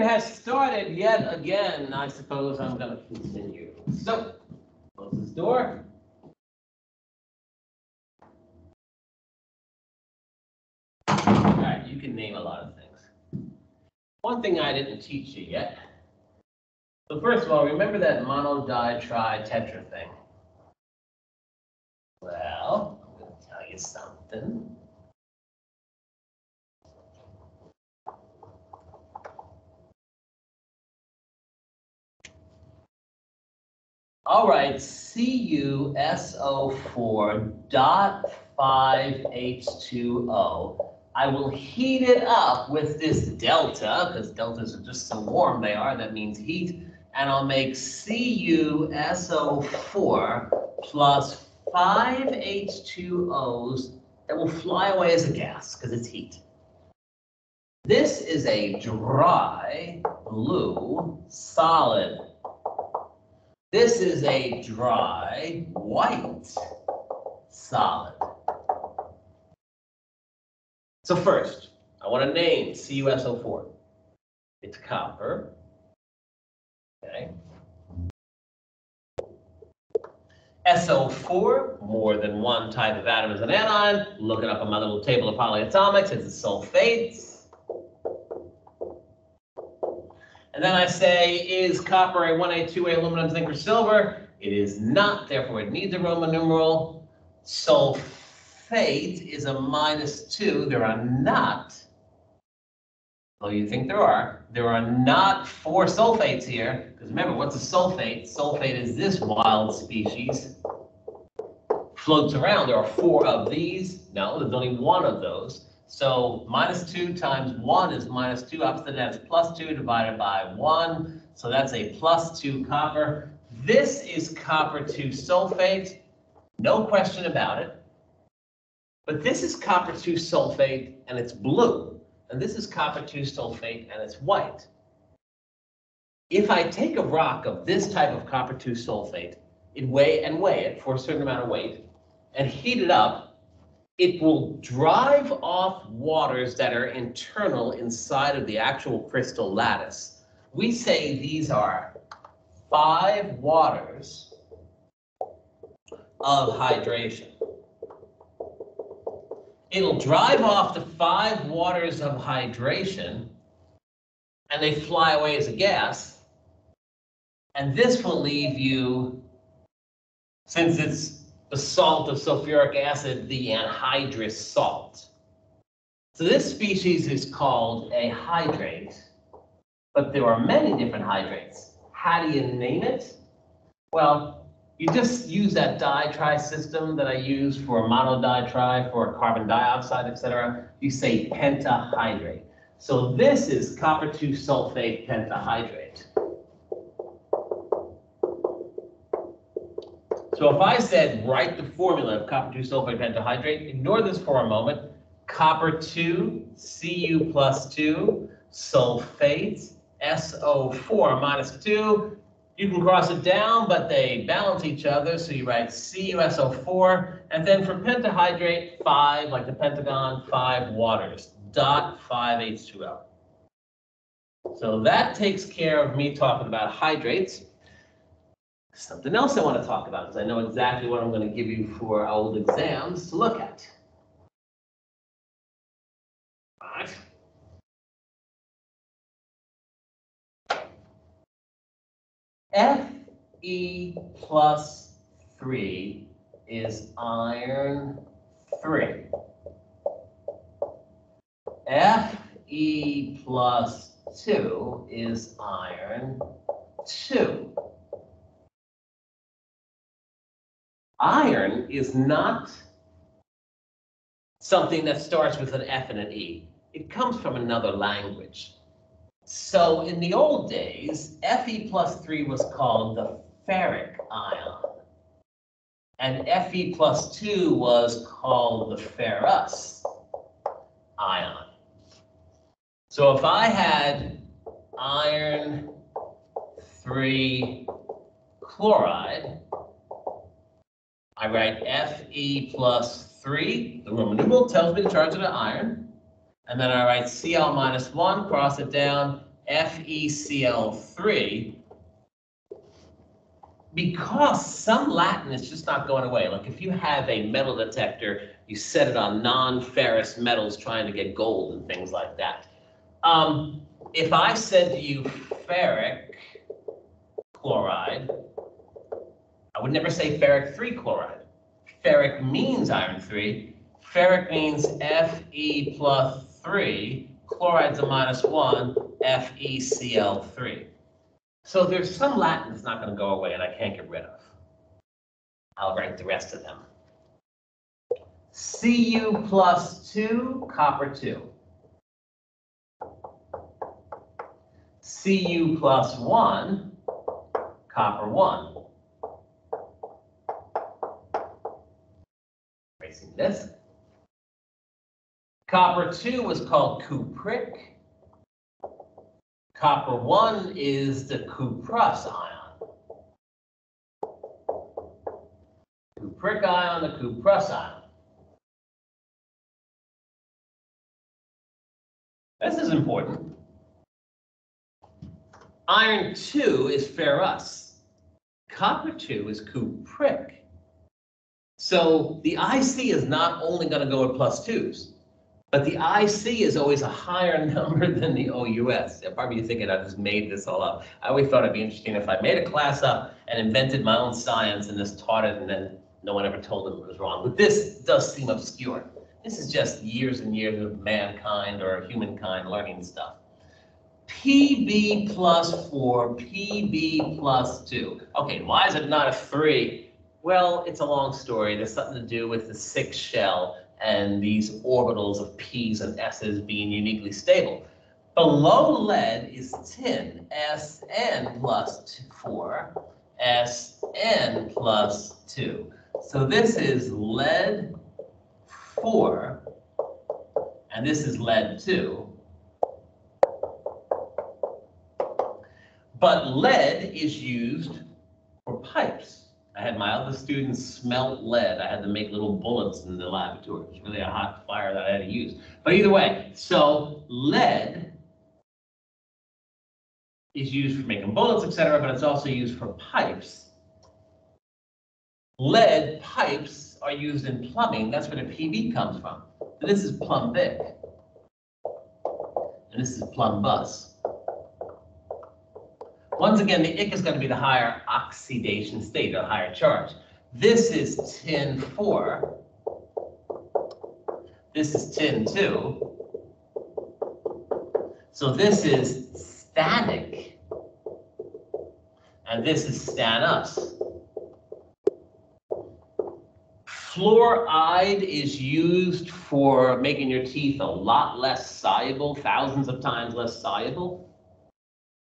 has started yet again. I suppose I'm gonna continue. So, close this door. All right, you can name a lot of things. One thing I didn't teach you yet. So first of all, remember that mono, di, tri, tetra thing? Well, I'm gonna tell you something. All right, CuSO4 dot 5H2O. I will heat it up with this delta, because deltas are just so warm they are, that means heat. And I'll make CuSO4 plus five H2Os that will fly away as a gas, because it's heat. This is a dry blue solid. This is a dry white solid. So first, I want to name CuSO4. It's copper. Okay. SO4, more than one type of atom is an anion. Look it up on my little table of polyatomics. It's a sulfate. And then I say, is copper a 1A, 2A, aluminum, zinc, or silver? It is not, therefore it needs a Roman numeral. Sulfate is a minus 2. There are not, though you think there are, there are not four sulfates here. Because remember, what's a sulfate? Sulfate is this wild species. Floats around. There are four of these. No, there's only one of those. So minus 2 times 1 is minus 2. Opposite that is plus 2 divided by 1. So that's a plus 2 copper. This is copper 2 sulfate. No question about it. But this is copper 2 sulfate and it's blue. And this is copper 2 sulfate and it's white. If I take a rock of this type of copper 2 sulfate, it weigh and weigh it for a certain amount of weight and heat it up it will drive off waters that are internal inside of the actual crystal lattice. We say these are five waters of hydration. It'll drive off the five waters of hydration and they fly away as a gas. And this will leave you, since it's the salt of sulfuric acid, the anhydrous salt. So this species is called a hydrate, but there are many different hydrates. How do you name it? Well, you just use that di-tri system that I use for monodi-tri, for carbon dioxide, etc. You say pentahydrate. So this is copper 2 sulfate pentahydrate. So if I said, write the formula of copper 2 sulfate pentahydrate, ignore this for a moment. Copper 2, Cu plus 2, sulfate, SO4 minus 2. You can cross it down, but they balance each other. So you write CuSO4, and then for pentahydrate, 5, like the pentagon, 5 waters, dot 5 H2O. So that takes care of me talking about hydrates. Something else I want to talk about, because I know exactly what I'm going to give you for old exams to look at. Right. Fe plus 3 is iron 3. Fe plus 2 is iron 2. Iron is not something that starts with an F and an E. It comes from another language. So in the old days, Fe plus 3 was called the ferric ion. And Fe plus 2 was called the ferrous ion. So if I had iron 3 chloride, I write Fe plus 3, the Roman numeral tells me the charge of the iron. And then I write Cl minus 1, cross it down, FeCl3 because some Latin is just not going away. Like if you have a metal detector, you set it on non-ferrous metals trying to get gold and things like that. Um, if I said to you ferric chloride, Would never say ferric 3 chloride. Ferric means iron 3. Ferric means Fe plus 3. Chloride's a minus 1, FeCl3. So there's some Latin that's not going to go away and I can't get rid of. I'll write the rest of them. Cu plus 2, copper 2. Cu plus 1, copper 1. This. Copper 2 was called cupric. Copper 1 is the cuprous ion. Cupric ion, the cuprous ion. This is important. Iron 2 is ferrous. Copper 2 is cupric. So the IC is not only going to go at 2s. But the IC is always a higher number than the OUS. Probably you're thinking I just made this all up. I always thought it'd be interesting if I made a class up and invented my own science and just taught it and then no one ever told them it was wrong. But this does seem obscure. This is just years and years of mankind or humankind learning stuff. PB plus 4, PB plus 2. Okay, why is it not a 3? Well, it's a long story. There's something to do with the sixth shell and these orbitals of p's and s's being uniquely stable. Below lead is tin, Sn plus 4, Sn plus 2. So this is lead 4, and this is lead 2. But lead is used for pipes. I had my other students smelt lead. I had to make little bullets in the laboratory. It was really a hot fire that I had to use. But either way, so lead is used for making bullets, etc., but it's also used for pipes. Lead pipes are used in plumbing. That's where the Pb comes from. This is plumbic. And this is plumbous. Once again, the ick is going to be the higher oxidation state, a higher charge. This is tin 4. This is tin 2. So this is stannic. And this is stannous. Fluoride is used for making your teeth a lot less soluble, thousands of times less soluble.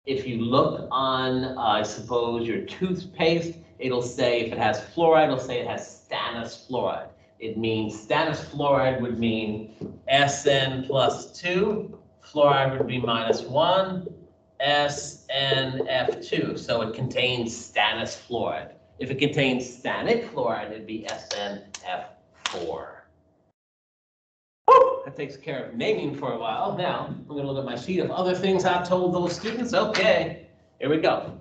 If you look on, uh, I suppose, your toothpaste, it'll say if it has fluoride, it'll say it has stannous fluoride. It means stannous fluoride would mean SN plus 2, fluoride would be minus 1, SNF2. So it contains stannous fluoride. If it contains stannic fluoride, it'd be SNF4. That takes care of naming for a while. Now, I'm going to look at my sheet of other things I've told those students. Okay, here we go.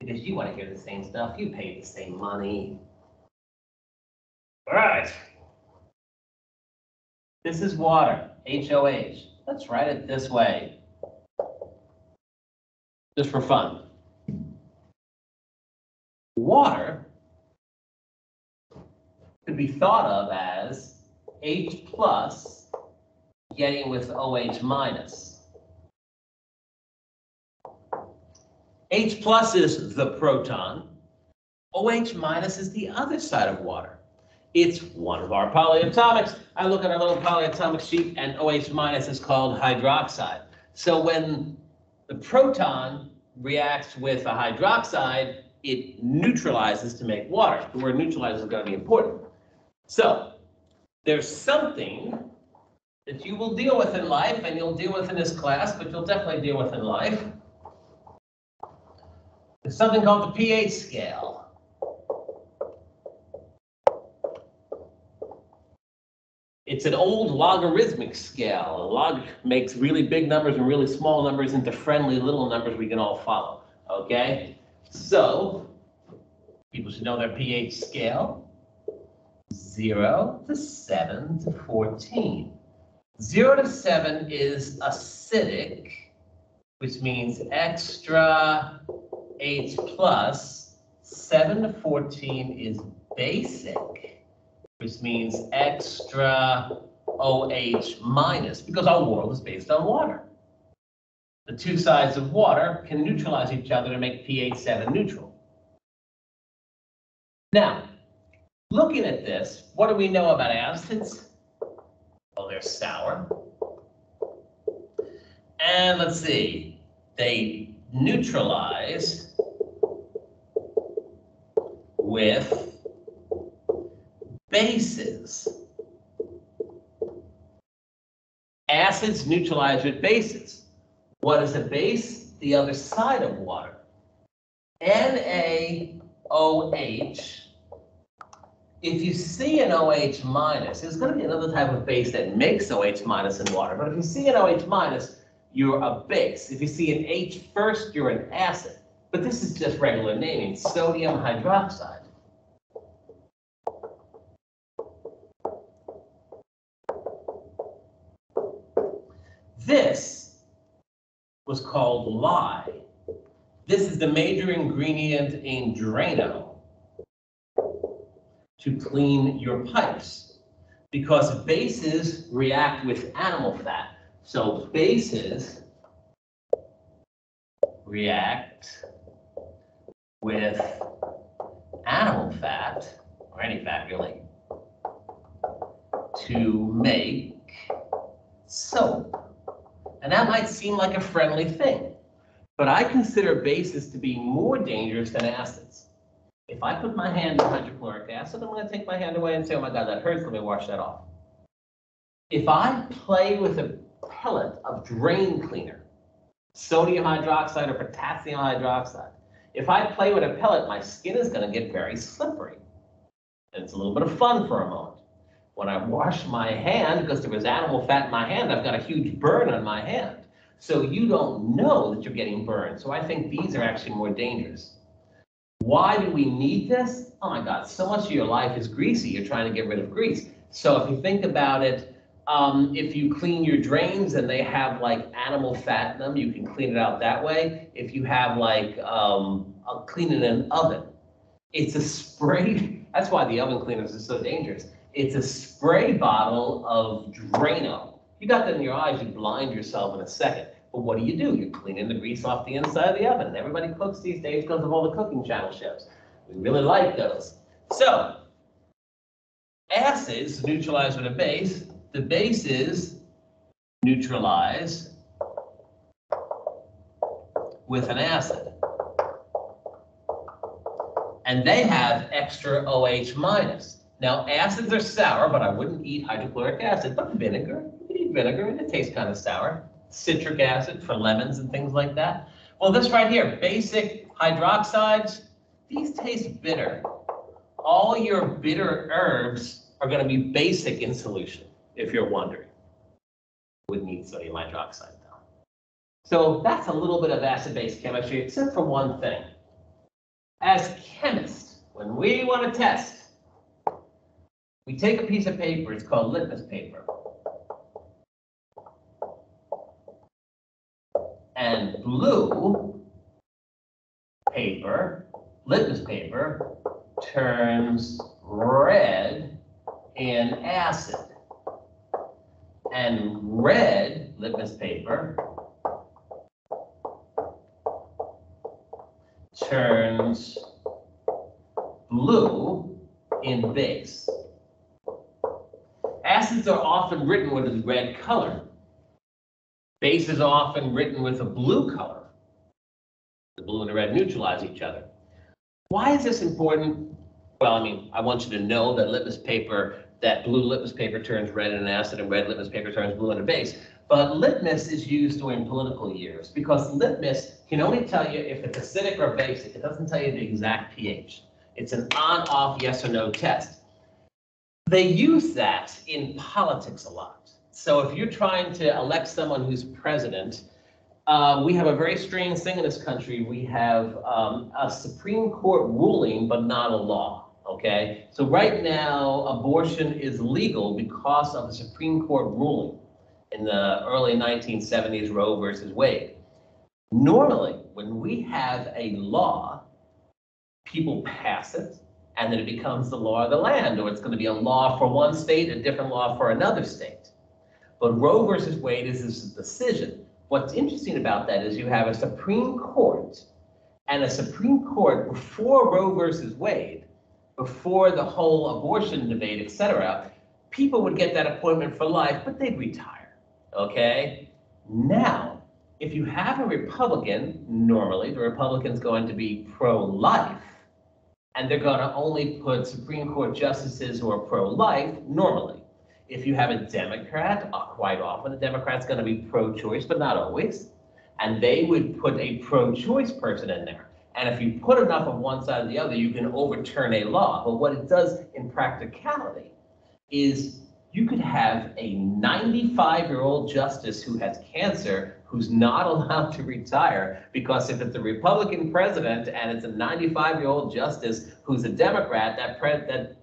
Because you want to hear the same stuff. You paid the same money. All right. This is water, HOH. Let's write it this way. Just for fun. Water could be thought of as H plus getting with OH minus. H plus is the proton. OH minus is the other side of water. It's one of our polyatomics. I look at our little polyatomic sheet and OH minus is called hydroxide. So when the proton reacts with a hydroxide, it neutralizes to make water. The word neutralize is going to be important. So there's something that you will deal with in life and you'll deal with in this class, but you'll definitely deal with in life. There's something called the pH scale. It's an old logarithmic scale. A log makes really big numbers and really small numbers into friendly little numbers we can all follow, okay? So, people should know their pH scale. Zero to seven to fourteen. Zero to seven is acidic, which means extra H plus. Seven to fourteen is basic, which means extra OH minus, because our world is based on water. The two sides of water can neutralize each other to make pH 7 neutral. Now, looking at this, what do we know about acids? Well, they're sour. And let's see, they neutralize with bases. Acids neutralize with bases. What is a base? The other side of water. NaOH. If you see an OH minus, there's going to be another type of base that makes OH minus in water. But if you see an OH minus, you're a base. If you see an H first, you're an acid. But this is just regular naming, sodium hydroxide. This was called lye. This is the major ingredient in Drano to clean your pipes because bases react with animal fat. So bases react with animal fat, or any fat really, to make soap. And that might seem like a friendly thing, but I consider bases to be more dangerous than acids. If I put my hand in hydrochloric acid, I'm gonna take my hand away and say, oh my God, that hurts, let me wash that off. If I play with a pellet of drain cleaner, sodium hydroxide or potassium hydroxide, if I play with a pellet, my skin is gonna get very slippery. And it's a little bit of fun for a moment. When I wash my hand, because there was animal fat in my hand, I've got a huge burn on my hand. So you don't know that you're getting burned. So I think these are actually more dangerous. Why do we need this? Oh my God, so much of your life is greasy. You're trying to get rid of grease. So if you think about it, um, if you clean your drains and they have like animal fat in them, you can clean it out that way. If you have like um, a clean in an oven, it's a spray. That's why the oven cleaners are so dangerous. It's a spray bottle of Drano. You got that in your eyes, you blind yourself in a second. But what do you do? You're cleaning the grease off the inside of the oven. Everybody cooks these days because of all the cooking channel shows. We really like those. So, acids neutralize with a base. The bases neutralize with an acid. And they have extra OH minus. Now, acids are sour, but I wouldn't eat hydrochloric acid, but vinegar, you can eat vinegar and it tastes kind of sour. Citric acid for lemons and things like that. Well, this right here, basic hydroxides, these taste bitter. All your bitter herbs are going to be basic in solution, if you're wondering. Would need sodium hydroxide though. So that's a little bit of acid-base chemistry, except for one thing. As chemists, when we want to test we take a piece of paper, it's called litmus paper. And blue paper, litmus paper, turns red in acid. And red litmus paper turns blue in base. Acids are often written with a red color. Bases are often written with a blue color. The blue and the red neutralize each other. Why is this important? Well, I mean, I want you to know that litmus paper, that blue litmus paper turns red in an acid and red litmus paper turns blue in a base. But litmus is used during political years because litmus can only tell you if it's acidic or basic. It doesn't tell you the exact pH. It's an on-off yes or no test. They use that in politics a lot. So if you're trying to elect someone who's president, uh, we have a very strange thing in this country. We have um, a Supreme Court ruling, but not a law. Okay, so right now abortion is legal because of the Supreme Court ruling in the early 1970s, Roe versus Wade. Normally, when we have a law, people pass it, and then it becomes the law of the land, or it's going to be a law for one state, a different law for another state. But Roe versus Wade is this decision. What's interesting about that is you have a Supreme Court and a Supreme Court before Roe versus Wade, before the whole abortion debate, et cetera, people would get that appointment for life, but they'd retire. Okay? Now, if you have a Republican, normally the Republican's going to be pro-life, and they're going to only put Supreme Court justices who are pro-life normally. If you have a Democrat, uh, quite often the Democrat's going to be pro-choice, but not always. And they would put a pro-choice person in there. And if you put enough on one side or the other, you can overturn a law. But what it does in practicality is you could have a 95 year old justice who has cancer who's not allowed to retire because if it's a Republican president and it's a 95 year old justice who's a Democrat, that pre- that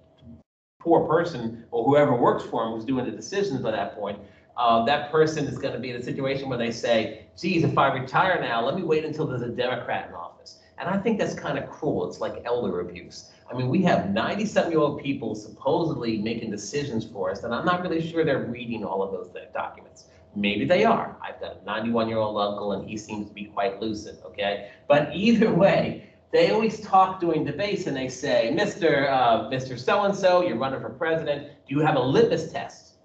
poor person or whoever works for him who's doing the decisions at that point, uh, that person is going to be in a situation where they say, geez, if I retire now, let me wait until there's a Democrat in office. And I think that's kind of cruel. It's like elder abuse. I mean, we have 97 year old people supposedly making decisions for us, and I'm not really sure they're reading all of those documents. Maybe they are. I've got a 91 year old uncle, and he seems to be quite lucid, okay? But either way, they always talk during debates and they say, Mr. Uh, Mr. So-and-so, you're running for president. Do you have a litmus test?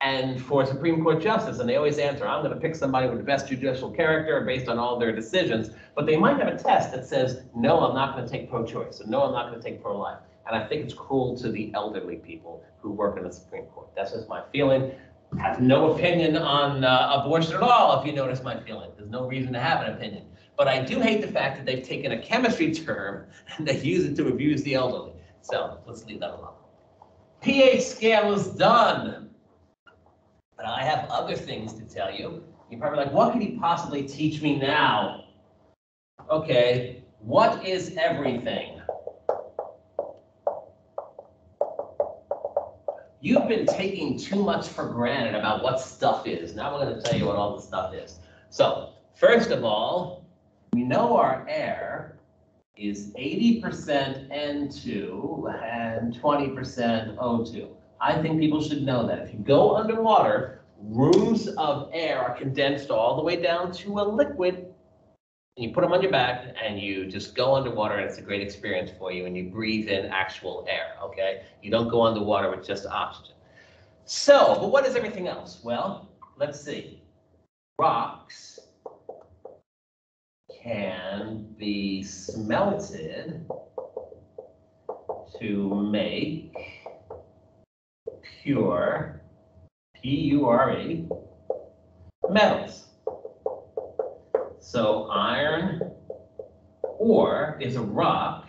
And for Supreme Court justice, and they always answer, I'm going to pick somebody with the best judicial character based on all their decisions. But they might have a test that says, no, I'm not going to take pro-choice, or no, I'm not going to take pro-life. And I think it's cruel to the elderly people who work in the Supreme Court. That's just my feeling. I have no opinion on uh, abortion at all, if you notice my feeling. There's no reason to have an opinion. But I do hate the fact that they've taken a chemistry term and they use it to abuse the elderly. So let's leave that alone. pH scale is done. But I have other things to tell you. You're probably like, what could he possibly teach me now? Okay, what is everything? You've been taking too much for granted about what stuff is. Now we're going to tell you what all the stuff is. So, first of all, we know our air is 80% N2 and 20% O2. I think people should know that. If you go underwater, rooms of air are condensed all the way down to a liquid. And you put them on your back and you just go underwater and it's a great experience for you and you breathe in actual air, okay? You don't go underwater with just oxygen. So, but what is everything else? Well, let's see. Rocks can be smelted to make pure, P-U-R-E, metals. So iron ore is a rock.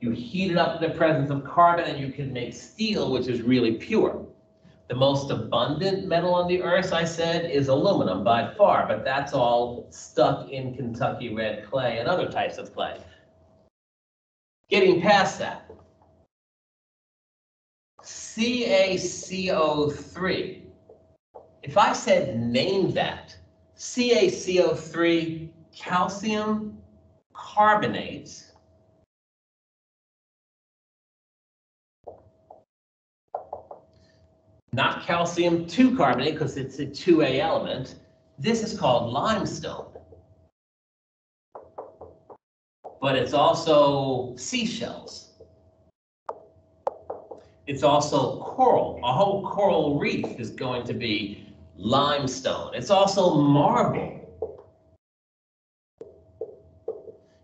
You heat it up in the presence of carbon and you can make steel, which is really pure. The most abundant metal on the earth, I said, is aluminum by far, but that's all stuck in Kentucky red clay and other types of clay. Getting past that, CaCO3. If I said name that, CaCO3, calcium carbonate, not calcium 2 carbonate because it's a 2A element. This is called limestone. But it's also seashells. It's also coral. A whole coral reef is going to be limestone. It's also marble.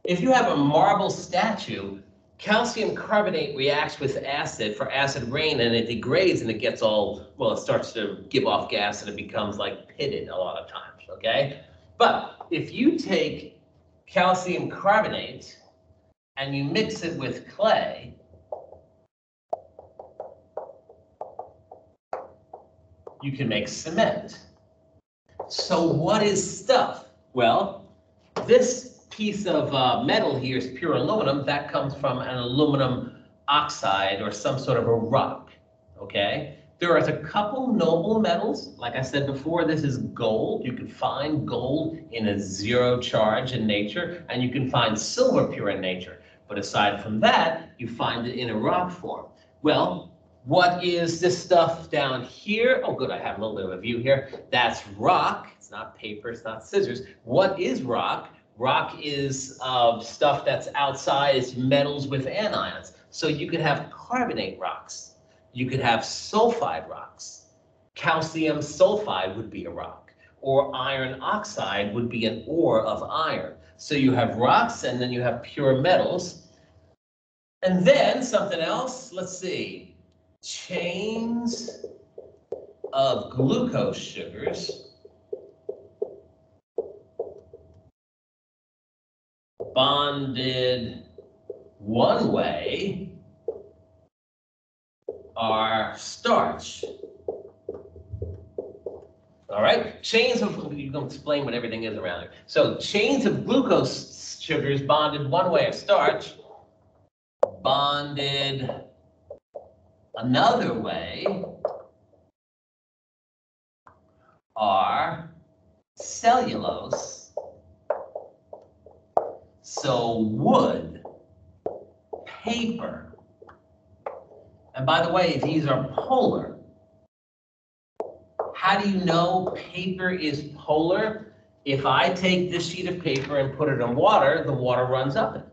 If you have a marble statue, calcium carbonate reacts with acid for acid rain and it degrades and it gets all, well, it starts to give off gas and it becomes like pitted a lot of times, okay? But if you take calcium carbonate and you mix it with clay, you can make cement. So what is stuff? Well, this piece of uh, metal here is pure aluminum. That comes from an aluminum oxide or some sort of a rock, okay? There are a couple noble metals. Like I said before, this is gold. You can find gold in a zero charge in nature, and you can find silver pure in nature. But aside from that, you find it in a rock form. Well, what is this stuff down here? Oh, good, I have a little bit of a view here. That's rock. It's not paper, it's not scissors. What is rock? Rock is uh, stuff that's outside, it's metals with anions. So you could have carbonate rocks. You could have sulfide rocks. Calcium sulfide would be a rock, or iron oxide would be an ore of iron. So you have rocks and then you have pure metals. And then something else, let's see, chains of glucose sugars bonded one way are starch. All right, chains of, you can explain what everything is around it. So chains of glucose sugars bonded one way are starch, bonded Another way are cellulose. So wood, paper. And by the way, these are polar. How do you know paper is polar? If I take this sheet of paper and put it in water, the water runs up it.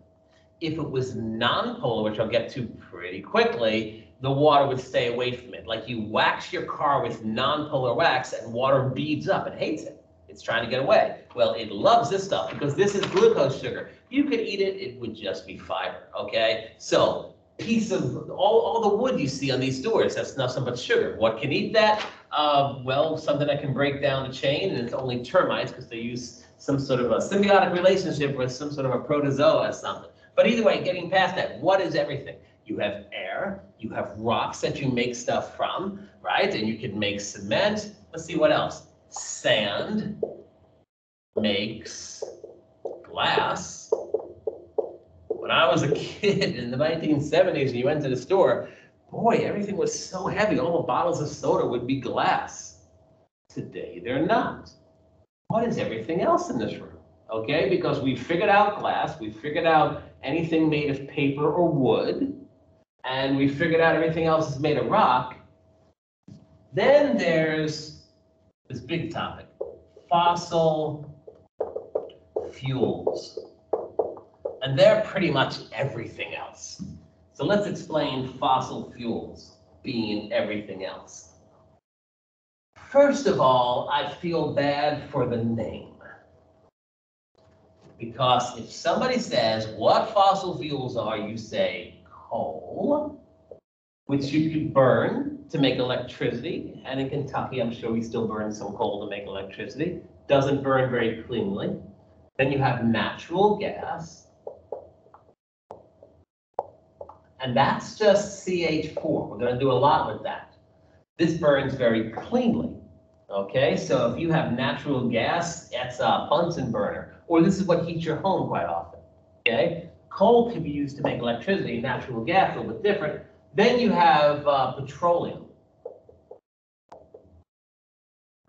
If it was non-polar, which I'll get to pretty quickly, the water would stay away from it. Like you wax your car with non-polar wax and water beads up. It hates it. It's trying to get away. Well, it loves this stuff because this is glucose sugar. You could eat it, it would just be fiber, okay? So piece of, all, all the wood you see on these doors, that's nothing but sugar. What can eat that? Uh, well, something that can break down the chain and it's only termites because they use some sort of a symbiotic relationship with some sort of a protozoa or something. But either way, getting past that, what is everything? You have air, you have rocks that you make stuff from, right? And you can make cement. Let's see what else. Sand makes glass. When I was a kid in the 1970s and you went to the store, boy, everything was so heavy. All the bottles of soda would be glass. Today, they're not. What is everything else in this room? Okay, because we figured out glass, we figured out anything made of paper or wood, and we figured out everything else is made of rock, then there's this big topic, fossil fuels. And they're pretty much everything else. So let's explain fossil fuels being everything else. First of all, I feel bad for the name. Because if somebody says what fossil fuels are, you say coal, which you could burn to make electricity. And in Kentucky, I'm sure we still burn some coal to make electricity. Doesn't burn very cleanly. Then you have natural gas. And that's just CH4. We're going to do a lot with that. This burns very cleanly. Okay, so if you have natural gas, that's a Bunsen burner, or this is what heats your home quite often. Okay, Coal can be used to make electricity, natural gas a little bit different. Then you have uh, petroleum.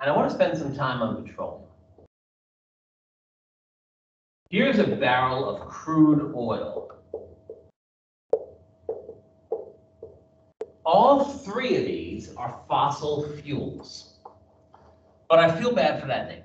And I want to spend some time on petroleum. Here's a barrel of crude oil. All three of these are fossil fuels. But I feel bad for that name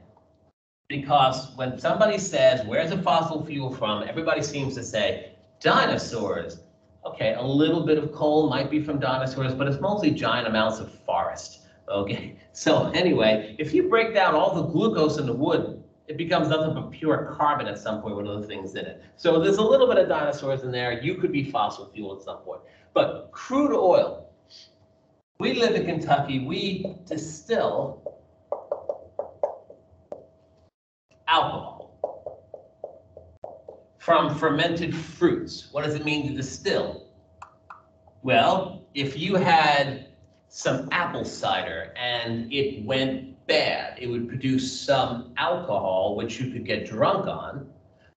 because when somebody says, where's a fossil fuel from? Everybody seems to say dinosaurs. Okay, a little bit of coal might be from dinosaurs, but it's mostly giant amounts of forest. Okay, so anyway, if you break down all the glucose in the wood, it becomes nothing but pure carbon at some point with other things in it. So there's a little bit of dinosaurs in there. You could be fossil fuel at some point. But crude oil, we live in Kentucky, we distill alcohol from fermented fruits. What does it mean to distill? Well, if you had some apple cider and it went bad, it would produce some alcohol which you could get drunk on.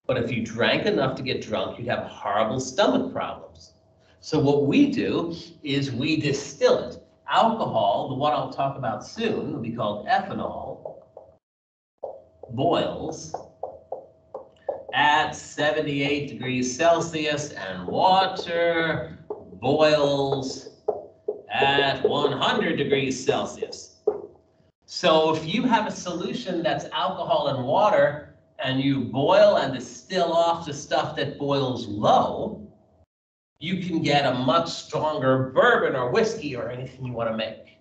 But if you drank enough to get drunk, you'd have horrible stomach problems. So what we do is we distill it. Alcohol, the one I'll talk about soon, will be called ethanol, boils at 78 degrees Celsius and water boils at 100 degrees Celsius. So if you have a solution that's alcohol and water and you boil and distill off the stuff that boils low, you can get a much stronger bourbon or whiskey or anything you want to make.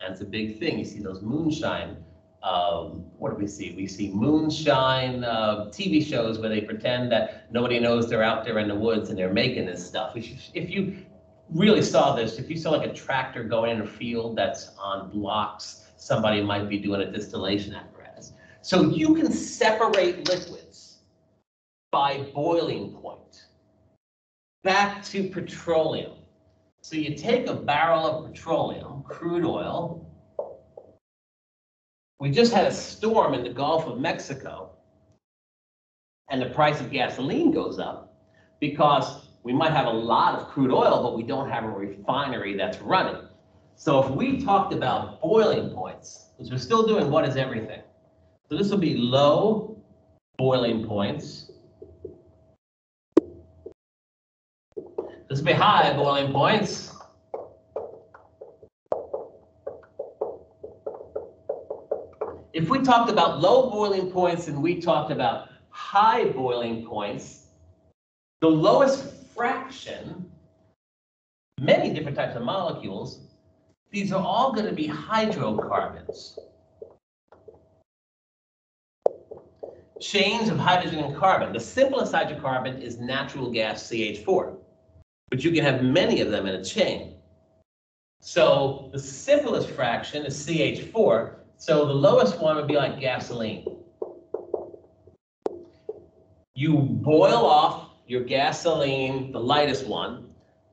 That's a big thing. You see those moonshine. Um, what do we see? We see moonshine uh, TV shows where they pretend that nobody knows they're out there in the woods and they're making this stuff. If you, if you really saw this, if you saw like a tractor going in a field that's on blocks, somebody might be doing a distillation apparatus. So you can separate liquids by boiling point. Back to petroleum. So you take a barrel of petroleum, crude oil. We just had a storm in the Gulf of Mexico. And the price of gasoline goes up because we might have a lot of crude oil, but we don't have a refinery that's running. So if we talked about boiling points, because we're still doing what is everything. So this will be low boiling points. This will be high boiling points. If we talked about low boiling points and we talked about high boiling points, the lowest fraction, many different types of molecules, these are all going to be hydrocarbons. Chains of hydrogen and carbon. The simplest hydrocarbon is natural gas CH4, but you can have many of them in a chain. So the simplest fraction is CH4, so the lowest one would be like gasoline. You boil off your gasoline, the lightest one,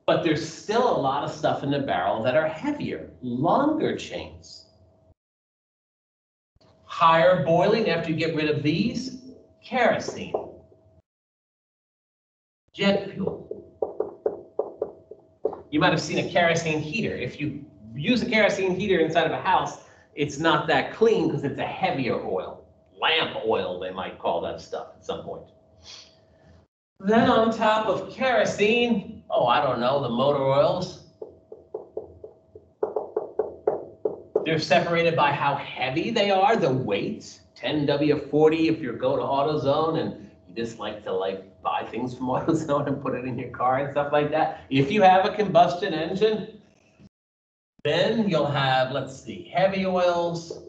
but there's still a lot of stuff in the barrel that are heavier, longer chains. Higher boiling after you get rid of these, kerosene, jet fuel. You might have seen a kerosene heater. If you use a kerosene heater inside of a house, it's not that clean because it's a heavier oil. Lamp oil, they might call that stuff at some point. Then on top of kerosene, oh, I don't know, the motor oils. They're separated by how heavy they are, the weight. 10W40 if you go to AutoZone and you just like to like buy things from AutoZone and put it in your car and stuff like that. If you have a combustion engine, then you'll have, let's see, heavy oils.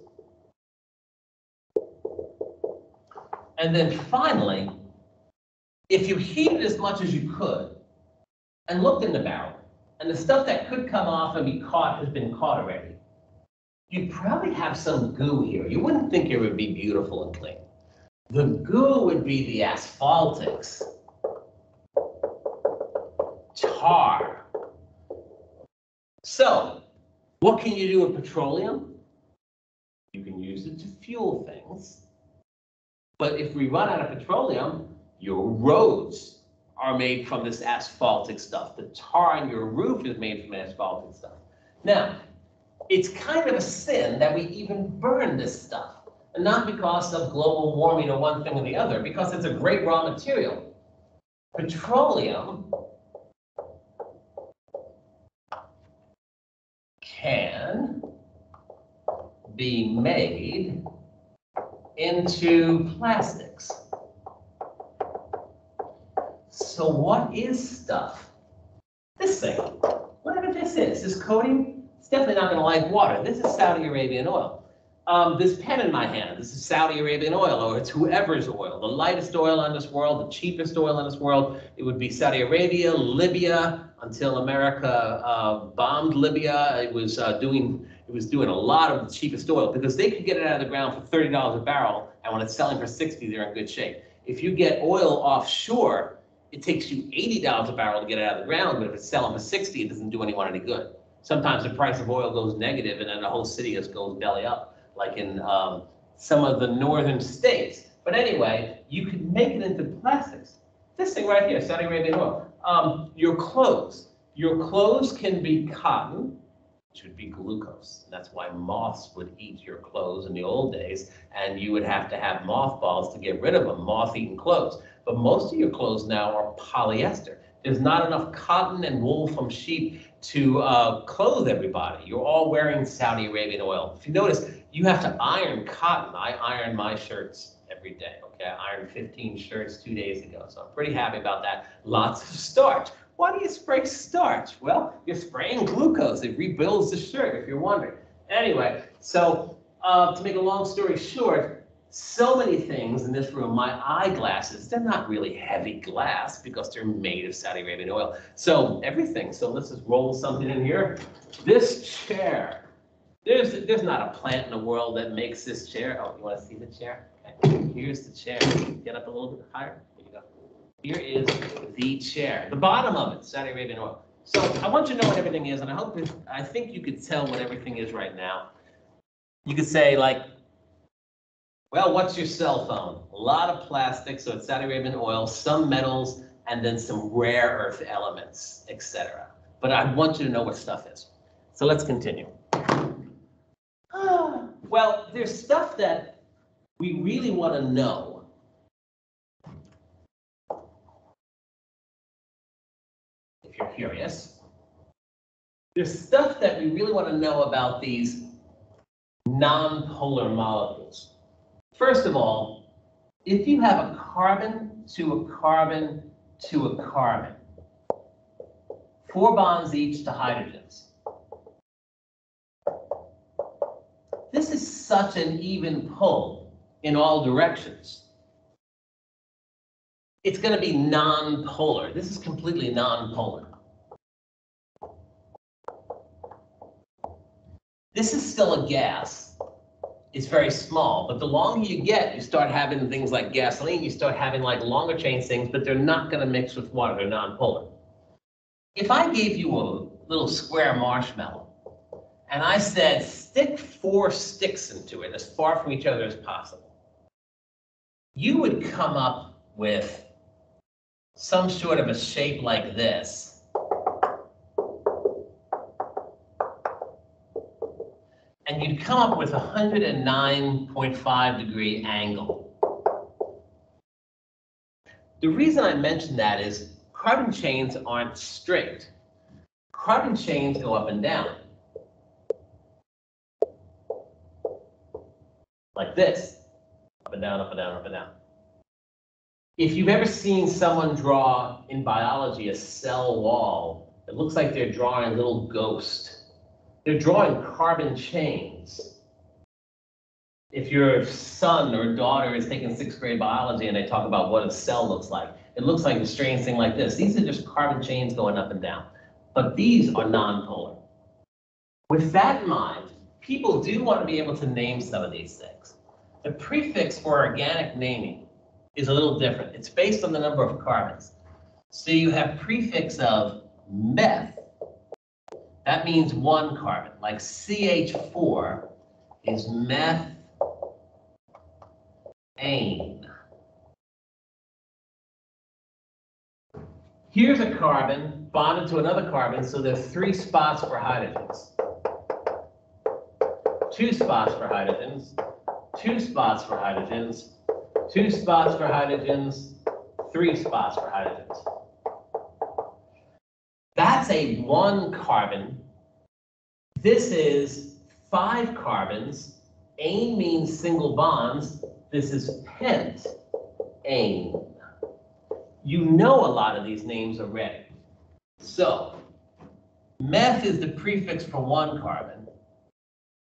And then finally, if you heat it as much as you could and looked in the barrel, and the stuff that could come off and be caught has been caught already, you'd probably have some goo here. You wouldn't think it would be beautiful and clean. The goo would be the asphaltics, tar. So, what can you do with petroleum? You can use it to fuel things. But if we run out of petroleum, your roads are made from this asphaltic stuff. The tar on your roof is made from asphaltic stuff. Now, it's kind of a sin that we even burn this stuff. And not because of global warming or one thing or the other, because it's a great raw material. Petroleum can be made into plastics. So what is stuff? This thing, whatever this is, this coating, it's definitely not gonna like water. This is Saudi Arabian oil. Um, this pen in my hand, this is Saudi Arabian oil, or it's whoever's oil, the lightest oil in this world, the cheapest oil in this world. It would be Saudi Arabia, Libya, until America uh, bombed Libya. It was uh, doing it was doing a lot of the cheapest oil because they could get it out of the ground for thirty dollars a barrel, and when it's selling for sixty, they're in good shape. If you get oil offshore, it takes you $80 a barrel to get it out of the ground, but if it's selling for 60, it doesn't do anyone any good. Sometimes the price of oil goes negative and then the whole city just goes belly up, like in um, some of the northern states. But anyway, you could make it into plastics. This thing right here, Saudi Arabian oil. Um, your clothes. Your clothes can be cotton, which would be glucose. And that's why moths would eat your clothes in the old days, and you would have to have mothballs to get rid of them, moth-eaten clothes. But most of your clothes now are polyester. There's not enough cotton and wool from sheep to uh, clothe everybody. You're all wearing Saudi Arabian oil. If you notice, you have to iron cotton. I iron my shirts every day. Okay, I ironed 15 shirts two days ago, so I'm pretty happy about that. Lots of starch. Why do you spray starch? Well, you're spraying glucose. It rebuilds the shirt, if you're wondering. Anyway, so uh, to make a long story short, so many things in this room. My eyeglasses, they're not really heavy glass because they're made of Saudi Arabian oil. So everything. So let's just roll something in here. This chair. There's there's not a plant in the world that makes this chair. Oh, you want to see the chair? Okay. Here's the chair. Get up a little bit higher. Here is the chair. The bottom of it, Saudi Arabian oil. So I want you to know what everything is, and I hope I think you could tell what everything is right now. You could say like well, what's your cell phone? A lot of plastic, so it's Saudi Arabian oil, some metals, and then some rare earth elements, etc. But I want you to know what stuff is. So let's continue. Ah, well, there's stuff that we really want to know. If you're curious. There's stuff that we really want to know about these non-polar molecules. First of all, if you have a carbon to a carbon to a carbon, four bonds each to hydrogens. This is such an even pull in all directions. It's going to be non-polar. This is completely non-polar. This is still a gas It's very small, but the longer you get, you start having things like gasoline, you start having like longer chain things, but they're not going to mix with water, they're non-polar. If I gave you a little square marshmallow and I said, stick four sticks into it as far from each other as possible, you would come up with some sort of a shape like this and you'd come up with a 109.5 degree angle. The reason I mention that is carbon chains aren't straight. Carbon chains go up and down. Like this, up and down, up and down, up and down. If you've ever seen someone draw in biology a cell wall, it looks like they're drawing a little ghost they're drawing carbon chains. If your son or daughter is taking sixth grade biology and they talk about what a cell looks like, it looks like a strange thing like this. These are just carbon chains going up and down, but these are nonpolar. With that in mind, people do want to be able to name some of these things. The prefix for organic naming is a little different. It's based on the number of carbons. So you have prefix of meth that means one carbon, like CH4 is methane. Here's a carbon bonded to another carbon, so there's three spots for hydrogens. Two spots for hydrogens, two spots for hydrogens, two spots for hydrogens, three spots for hydrogens. That's a one carbon. This is five carbons. Ane means single bonds. This is pent ane. You know a lot of these names already. So, meth is the prefix for one carbon.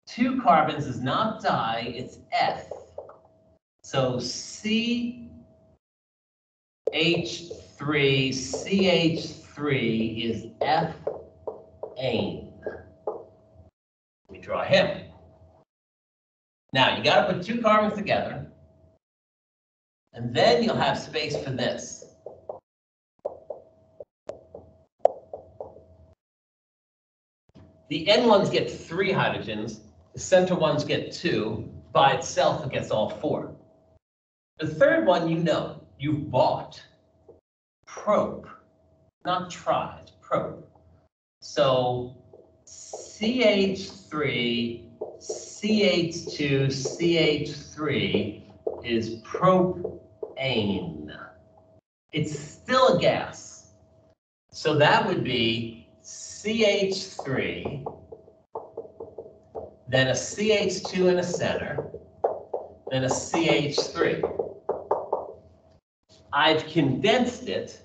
Two carbons is not di, it's eth. So C H3, CH3 is eth ane. We draw him. Now you got to put two carbons together, and then you'll have space for this. The end ones get three hydrogens, the center ones get two, by itself it gets all four. The third one you know, you've bought. Prop, not try, it's prop. So CH3, CH2, CH3 is propane. It's still a gas. So that would be CH3, then a CH2 in a center, then a CH3. I've condensed it,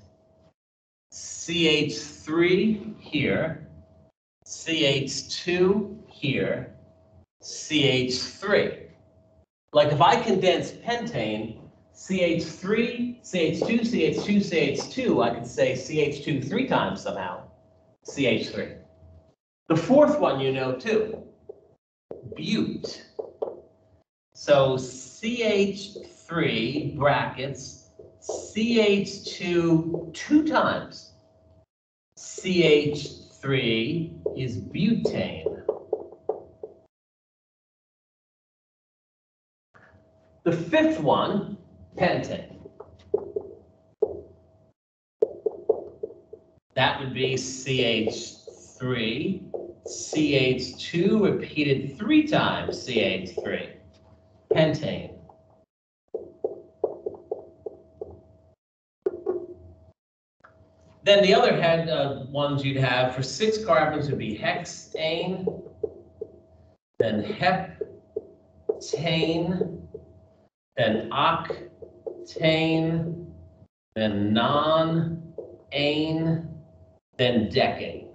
CH3 here, CH2 here, CH3. Like if I condense pentane, CH3, CH2, CH2, CH2, I could say CH2 three times somehow, CH3. The fourth one you know too, bute. So CH3 brackets, CH2 two times. CH3 is butane. The fifth one, pentane. That would be CH3, CH2 repeated three times CH3, pentane. Then the other head uh, ones you'd have for six carbons would be hexane, then heptane, then octane, then nonane, then decane.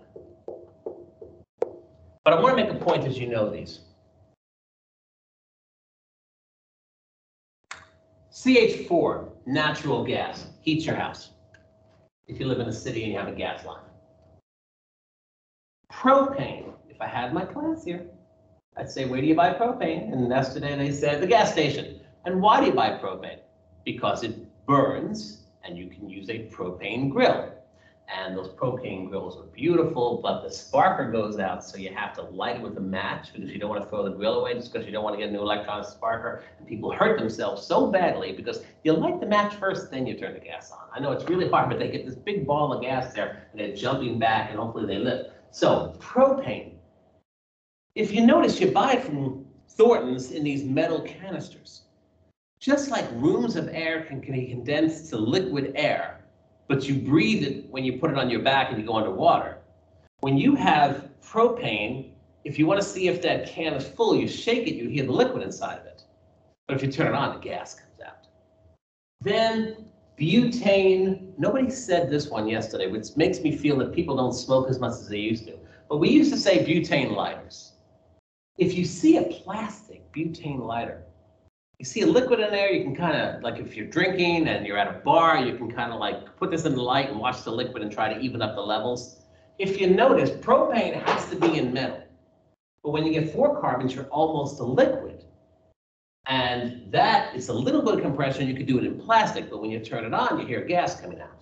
But I want to make a point as you know these. CH4, natural gas, heats your house. If you live in a city and you have a gas line. Propane, if I had my class here, I'd say, where do you buy propane? And yesterday they said the gas station. And why do you buy propane? Because it burns and you can use a propane grill. And those propane grills are beautiful, but the sparker goes out, so you have to light it with a match because you don't want to throw the grill away just because you don't want to get a new electron sparker. And people hurt themselves so badly because you light the match first, then you turn the gas on. I know it's really hard, but they get this big ball of gas there and they're jumping back and hopefully they live. So propane, if you notice, you buy it from Thornton's in these metal canisters. Just like rooms of air can, can be condensed to liquid air, but you breathe it when you put it on your back and you go underwater. When you have propane, if you want to see if that can is full, you shake it, you hear the liquid inside of it. But if you turn it on, the gas comes out. Then butane, nobody said this one yesterday, which makes me feel that people don't smoke as much as they used to. But we used to say butane lighters. If you see a plastic butane lighter, you see a liquid in there, you can kind of, like if you're drinking and you're at a bar, you can kind of like put this in the light and watch the liquid and try to even up the levels. If you notice, propane has to be in metal. But when you get four carbons, you're almost a liquid. And that is a little bit of compression. You could do it in plastic, but when you turn it on, you hear gas coming out.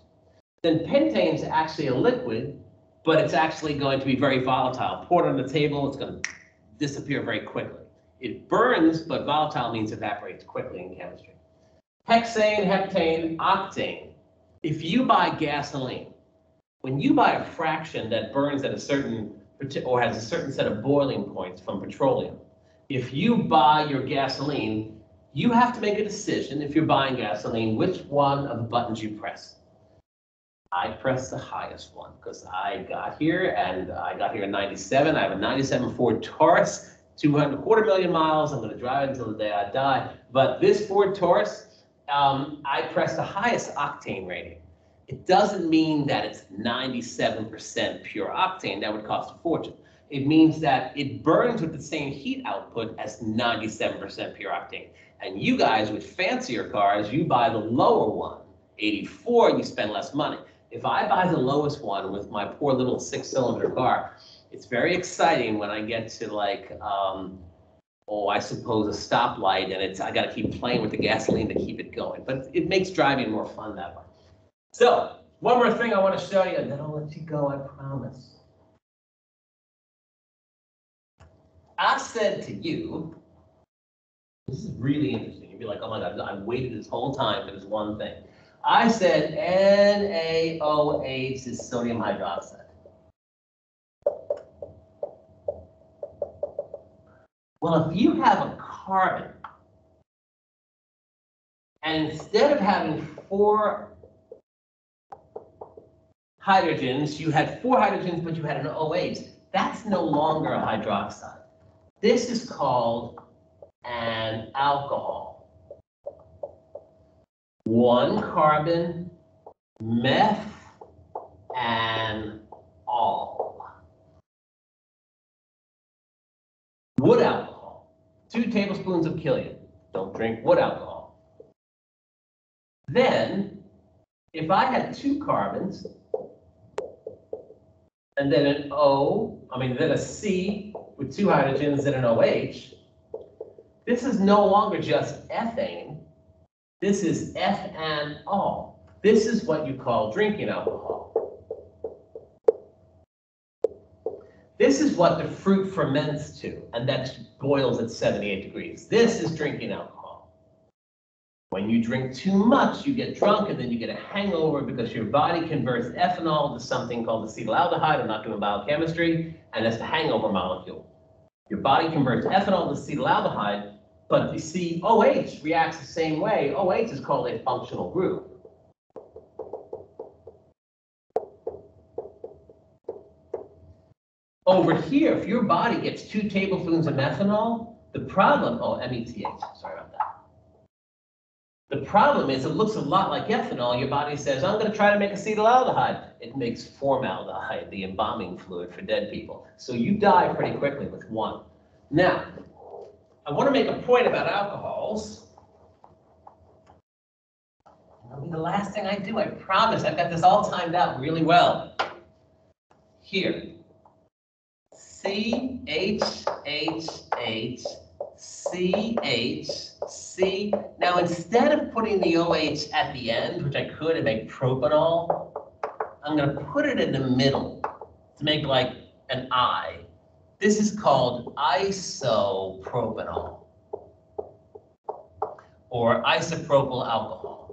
Then pentane is actually a liquid, but it's actually going to be very volatile. Pour it on the table, it's going to disappear very quickly. It burns, but volatile means evaporates quickly in chemistry. Hexane, heptane, octane. If you buy gasoline, when you buy a fraction that burns at a certain or has a certain set of boiling points from petroleum, if you buy your gasoline, you have to make a decision if you're buying gasoline, which one of the buttons you press. I press the highest one because I got here and I got here in 97. I have a 97 Ford Taurus 200, quarter million miles. I'm going to drive it until the day I die. But this Ford Taurus, um, I press the highest octane rating. It doesn't mean that it's 97% pure octane. That would cost a fortune. It means that it burns with the same heat output as 97% pure octane. And you guys with fancier cars, you buy the lower one, 84, and you spend less money. If I buy the lowest one with my poor little six cylinder car, it's very exciting when I get to like, um, oh, I suppose a stoplight and it's, I gotta keep playing with the gasoline to keep it going. But it makes driving more fun that way. So one more thing I wanna show you and then I'll let you go, I promise. I said to you, this is really interesting. You'd be like, oh my God, I've waited this whole time for this one thing. I said NaOH is sodium hydroxide. Well, if you have a carbon, and instead of having four hydrogens, you had four hydrogens, but you had an OH, that's no longer a hydroxide. This is called an alcohol. One carbon, meth, and all. Wood alcohol, two tablespoons of Killian. Don't drink wood alcohol. Then, if I had two carbons, and then an O, I mean, then a C with two hydrogens and an OH, this is no longer just ethane. This is ethanol. This is what you call drinking alcohol. This is what the fruit ferments to, and that boils at 78 degrees. This is drinking alcohol. When you drink too much, you get drunk and then you get a hangover because your body converts ethanol to something called acetaldehyde. I'm not doing biochemistry, and that's the hangover molecule. Your body converts ethanol to acetaldehyde, but the COH reacts the same way. OH is called a functional group. Over here, if your body gets two tablespoons of methanol, the problem, oh, METH, sorry about that. The problem is it looks a lot like ethanol. Your body says, I'm going to try to make acetaldehyde. It makes formaldehyde, the embalming fluid for dead people. So you die pretty quickly with one. Now, I want to make a point about alcohols. That'll be the last thing I do. I promise. I've got this all timed out really well. Here. C H H H C H C. Now, instead of putting the OH at the end, which I could and make propanol, I'm going to put it in the middle to make like an I. This is called isopropanol or isopropyl alcohol.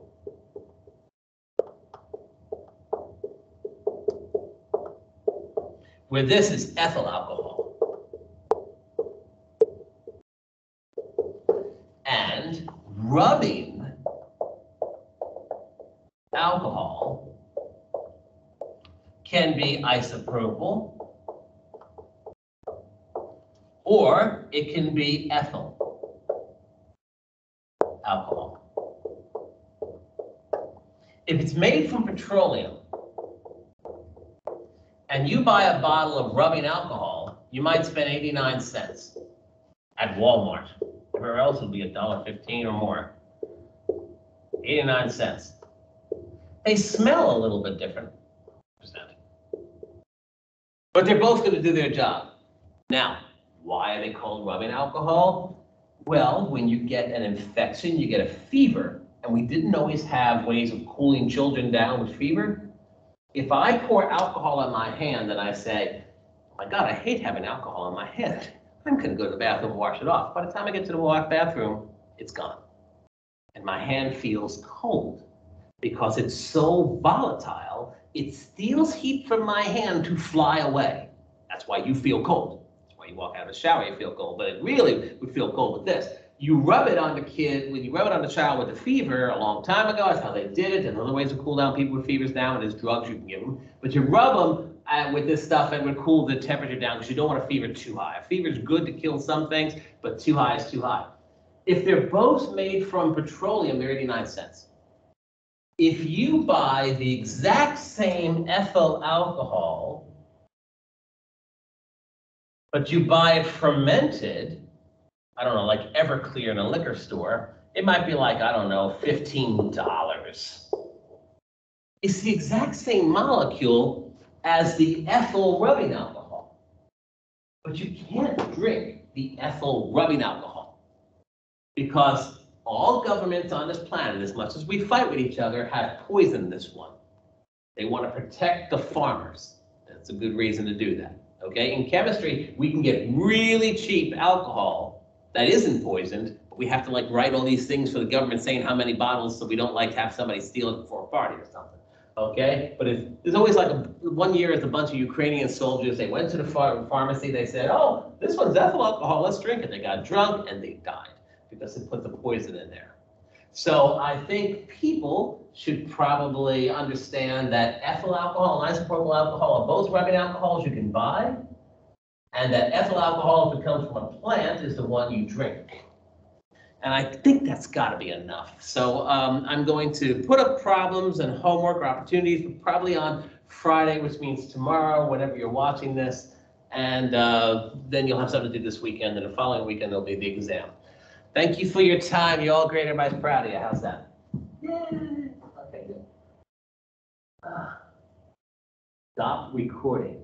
Where this is ethyl alcohol. And rubbing alcohol can be isopropyl or it can be ethyl alcohol. If it's made from petroleum and you buy a bottle of rubbing alcohol, you might spend 89 cents at Walmart. Everywhere else it'll be $1.15 or more. 89 cents. They smell a little bit different, but they're both going to do their job. Now, why are they called rubbing alcohol? Well, when you get an infection, you get a fever, and we didn't always have ways of cooling children down with fever. If I pour alcohol on my hand and I say, oh my God, I hate having alcohol on my hand. I'm going to go to the bathroom and wash it off. By the time I get to the bathroom, it's gone. And my hand feels cold because it's so volatile, it steals heat from my hand to fly away. That's why you feel cold That's why you walk out of the shower, you feel cold, but it really would feel cold with this. You rub it on the kid, when you rub it on the child with the fever a long time ago, that's how they did it. And other ways to cool down people with fevers now, and there's drugs you can give them. But you rub them uh, with this stuff and would cool the temperature down because you don't want a fever too high. A fever is good to kill some things, but too high is too high. If they're both made from petroleum, they're 89 cents. If you buy the exact same ethyl alcohol but you buy it fermented, I don't know, like Everclear in a liquor store, it might be like, I don't know, $15. It's the exact same molecule as the ethyl rubbing alcohol. But you can't drink the ethyl rubbing alcohol because all governments on this planet, as much as we fight with each other, have poisoned this one. They want to protect the farmers. That's a good reason to do that Okay, in chemistry, we can get really cheap alcohol that isn't poisoned, but we have to like write all these things for the government saying how many bottles, so we don't like have somebody steal it before a party or something. Okay, but if, there's always like a, one year it's a bunch of Ukrainian soldiers, they went to the ph- pharmacy, they said, oh, this one's ethyl alcohol, let's drink it. They got drunk and they died because they put the poison in there. So I think people should probably understand that ethyl alcohol and isopropyl alcohol are both rubbing alcohols you can buy. And that ethyl alcohol, if it comes from a plant, is the one you drink. And I think that's gotta be enough. So um, I'm going to put up problems and homework or opportunities, probably on Friday, which means tomorrow, whenever you're watching this. And uh, then you'll have something to do this weekend, and the following weekend there'll be the exam. Thank you for your time. You're all great. Everybody's proud of you. How's that? Yay. Okay, good. Ah. Stop recording.